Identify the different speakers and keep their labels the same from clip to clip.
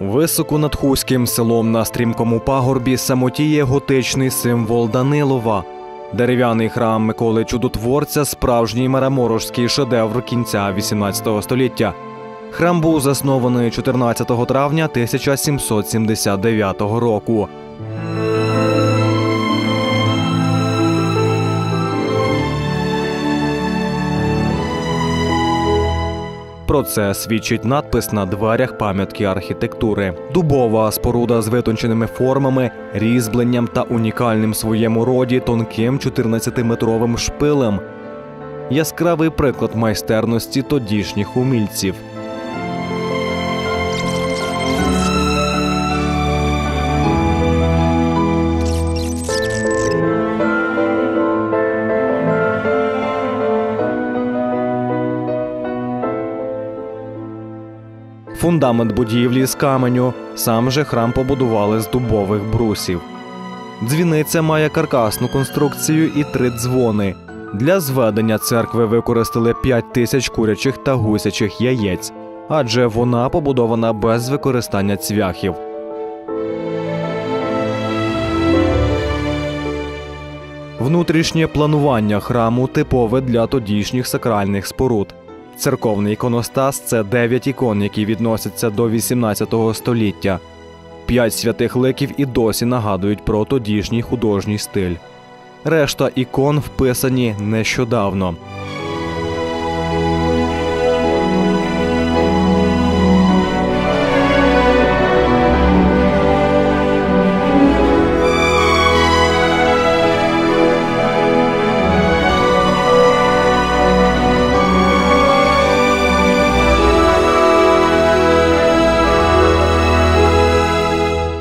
Speaker 1: Високо над Хуським селом на стрімкому пагорбі самотіє готичний символ Данилова. Дерев'яний храм Миколи Чудотворця справжній мараморожський шедевр кінця XVIII століття. Храм був заснований 14 травня 1779 року. Про це свідчить надпис на дверях пам'ятки архітектури. Дубова споруда з витонченими формами, різьбленням та унікальним своєму роді тонким 14-метровим шпилем. Яскравий приклад майстерності тодішніх умільців. Фундамент будівлі з каменю, сам же храм побудували з дубових брусів. Дзвіниця має каркасну конструкцію і три дзвони. Для зведення церкви використали 5 тисяч курячих та гусячих яєць, адже вона побудована без використання цвяхів. Внутрішнє планування храму типове для тодішніх сакральних споруд. Церковний іконостас це дев'ять ікон, які відносяться до 18 століття. П'ять святих ликів і досі нагадують про тодішній художній стиль. Решта ікон вписані нещодавно.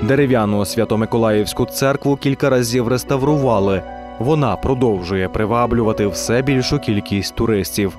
Speaker 1: Дерев'яну Свято-Миколаївську церкву кілька разів реставрували. Вона продовжує приваблювати все більшу кількість туристів.